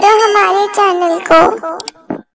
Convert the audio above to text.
करो हमारे चैनल को।